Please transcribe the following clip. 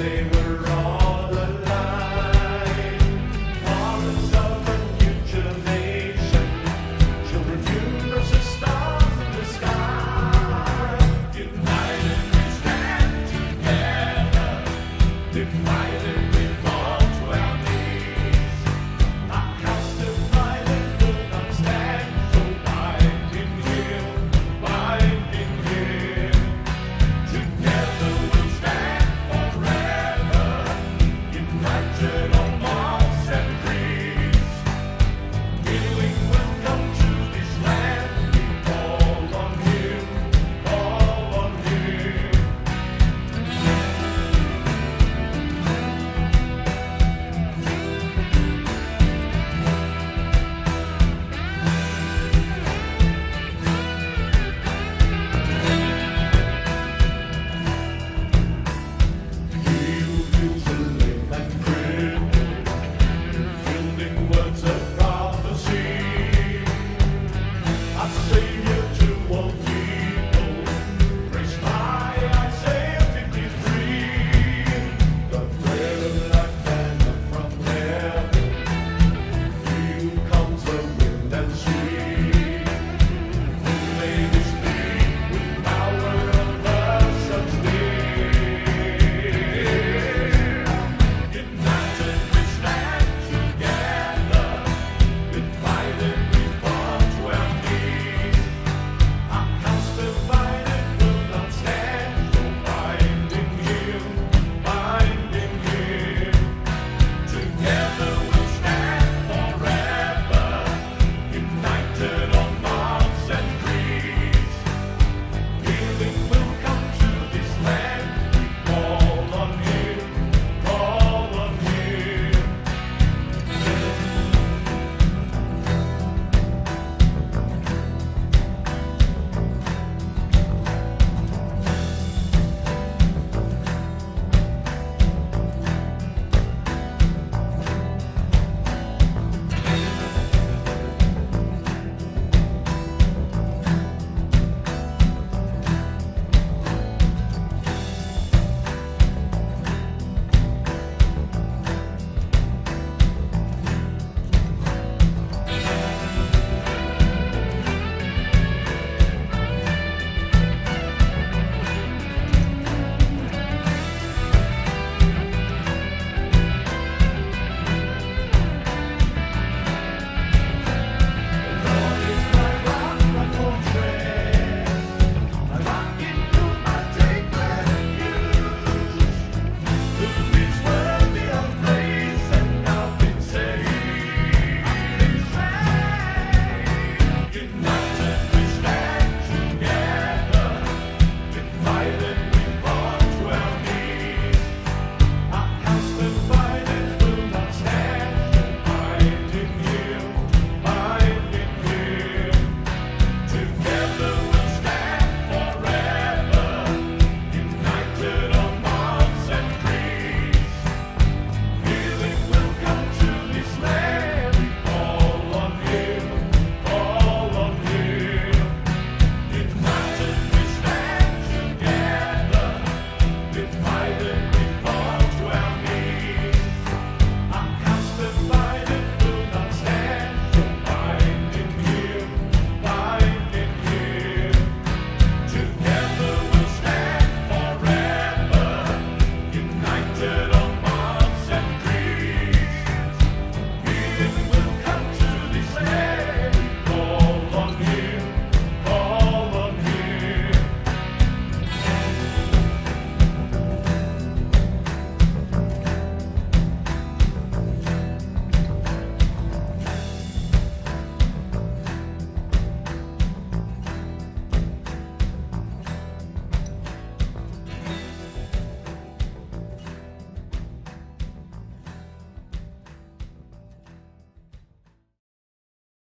they were.